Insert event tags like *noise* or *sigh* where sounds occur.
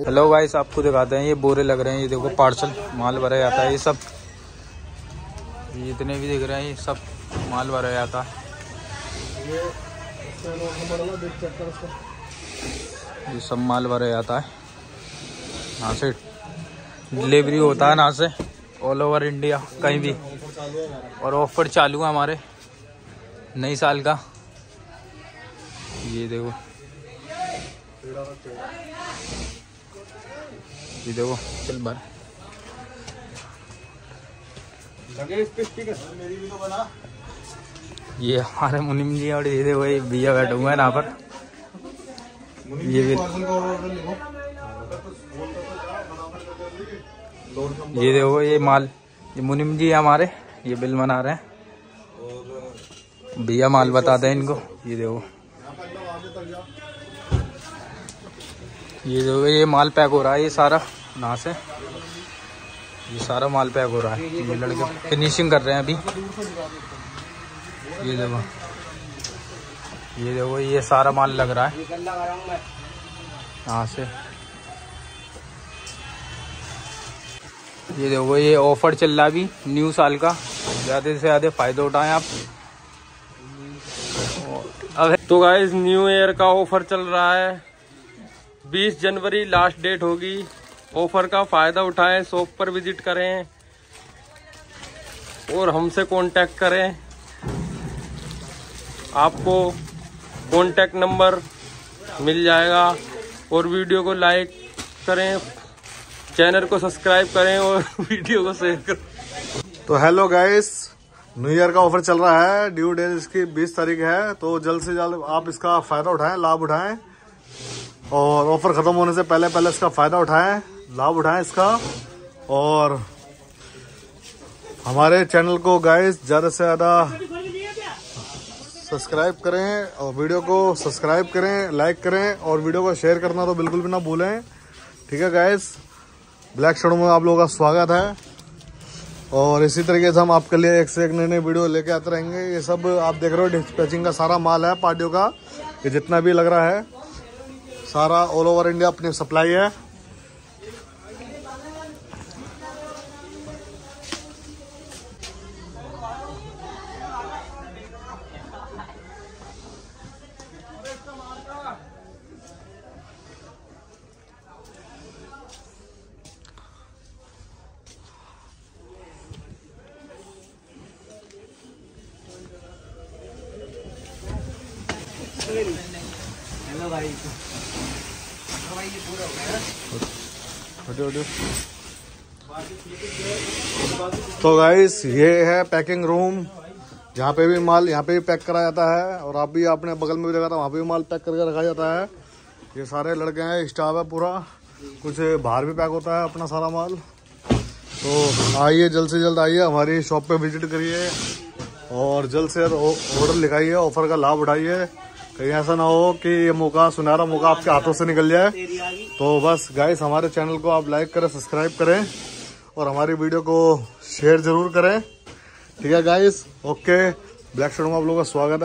Hello guys आपको दिखाते हैं, ये बोरे लग रहे हैं, ये देखो पार्सल माल भरा जाता है, ये सब। जितने भी दिख रहे हैं, ये सब माल भरा जाता। है ये सब माल भरा जाता है। यहाँ से डिलीवरी होता है, यहाँ से ऑल ओवर इंडिया कहीं भी। और ऑफ़र चालू है हमारे नई साल का। ये देखो। ये देखो चल बार ये हमारे मुनिम जी और ये देखो ये भैया बैठे हुए हैं यहाँ पर। ये भी ये देखो ये माल ये मुनिम जी हमारे ये बिल बना रहे हैं। भैया माल बताते हैं इनको। ये देखो। ये देखो ये माल पैक हो रहा है, ये सारा, यहाँ से। ये सारा माल पैक हो रहा है। ये लड़के फिनिशिंग कर रहे हैं अभी। ये देखो। ये देखो, ये सारा माल लग रहा है। यहाँ से। ये देखो, ये ऑफ़र चल रहा अभी न्यू साल का। ज़्यादा से ज़्यादा फ़ायदा उठाएँ आप। तो गाइस न्यू ईयर का ऑफ़र चल रहा है। 20 जनवरी लास्ट डेट होगी। ऑफ़र का फ़ायदा उठाएँ, शॉप पर विज़िट करें और हमसे कांटेक्ट करें। आपको कांटेक्ट नंबर मिल जाएगा और वीडियो को लाइक करें, चैनल को सब्सक्राइब करें और *laughs* वीडियो को शेयर करें। तो हेलो गाइस, न्यू ईयर का ऑफ़र चल रहा है, ड्यू डेट इसकी 20 तारीख है तो जल्द से जल्द आप इसका फ़ायदा उठाएँ, लाभ उठाएँ। और ऑफ़र खत्म होने से पहले पहले इसका फ़ायदा उठाएँ, लाभ उठाएँ इसका। और हमारे चैनल को गाइस ज़्यादा से ज़्यादा सब्सक्राइब करें और वीडियो को सब्सक्राइब करें लाइक करें और वीडियो को शेयर करना तो बिल्कुल भी ना भूलें। ठीक है गाइस ब्लैक शोड में आप लोगों का स्वागत है। और इसी तरीके से हम आपके लिए एक से एक नए नए वीडियो लेके आते रहेंगे। ये सब आप देख रहे हो डिस्पैचिंग का सारा माल है, पार्टियों का। ये जितना भी लग रहा है। सारा ऑल ओवर इंडिया अपनी सप्लाई है। तो गाइस ये है पैकिंग रूम जहाँ पे भी माल, यहाँ पे भी पैक करा जाता है और आप भी आपने बगल में भी देखा था, वहाँ पे भी माल पैक करके रखा जाता है। ये सारे लड़के हैं स्टाफ है पूरा। कुछ बाहर भी पैक होता है अपना सारा माल। तो आइए, जल्द से जल्द आइए, हमारी शॉप पे विज़िट करिए और जल्द से जल्द ऑर्डर लिखाइए ऑफ़र का लाभ उठाइए। कहीं ऐसा ना हो कि ये मौका, सुनहरा मौका आपके हाथों से निकल जाए। तो बस गाइस हमारे चैनल को आप लाइक करें सब्सक्राइब करें और हमारी वीडियो को शेयर ज़रूर करें। ठीक है गाइस ओके ब्लैक शोरूम आप लोगों का स्वागत है।